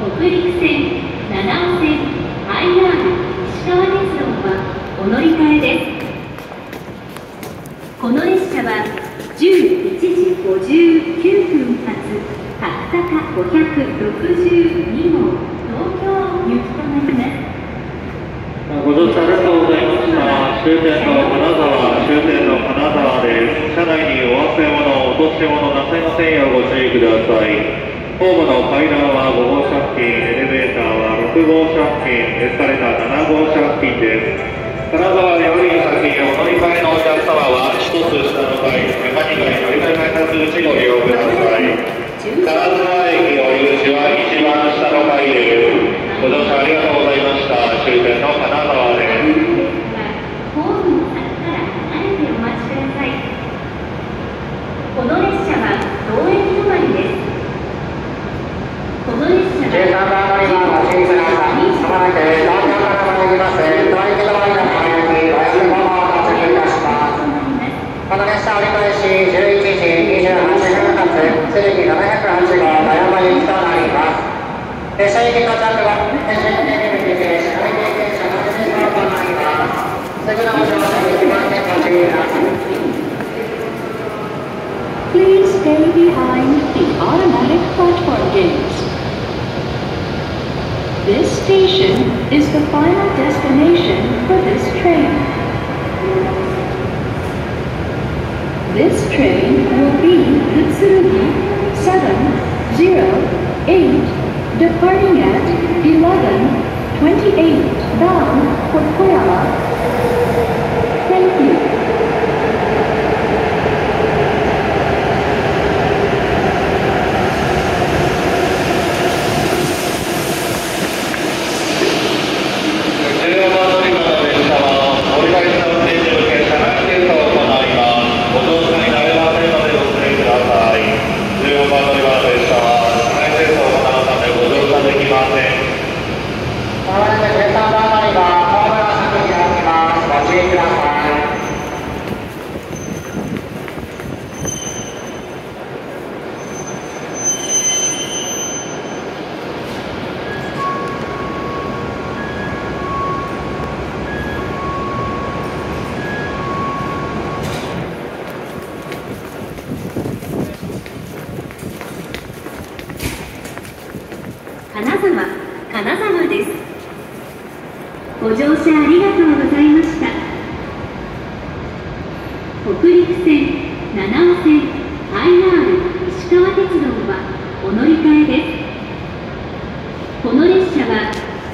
北陸線、七尾線、IR、石川鉄道はお乗り換えです。この列車は11時59分発、白坂562号、東京行きとなります。ご乗車ありがとうございました。終点の金沢、終点の金沢です。車内にお忘れ物、落とし物なさいませんようご注意ください。ホームの階段はご乗車号車付近、エスカレーター7号車付近です。金沢より先お乗り換えのお客様は1つ下の階、メカニカに乗り換え Please stay behind the automatic platform gates. This station is the final destination for this train. This train will be Utsurugi 11:28 bound for Koyama. 金沢金沢です。ご乗車ありがとうございました。北陸線七尾線 IR 石川鉄道はお乗り換えです。この列車は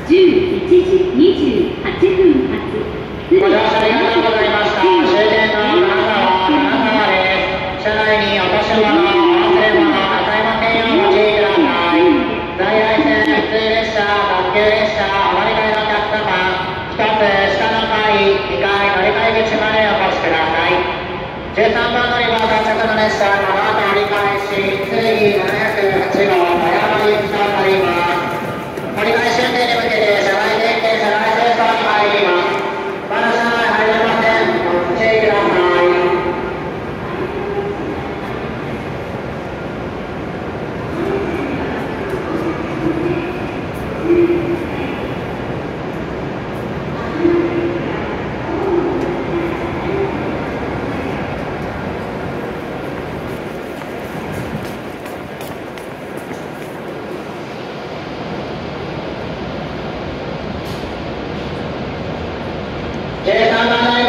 11時28分発。ご乗車あ急列車、お乗り換えのお客様、1つ下の階、2階乗り換え口までお越しください。13番乗り場到着の列車、この後折り返し、次708号、富山行きと na na na